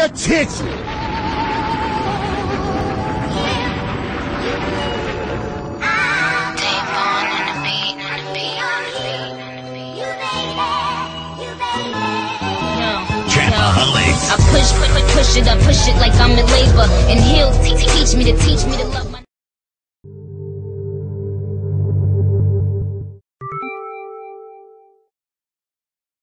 Pay attention. I push, push, push it, I push it like I'm in labor.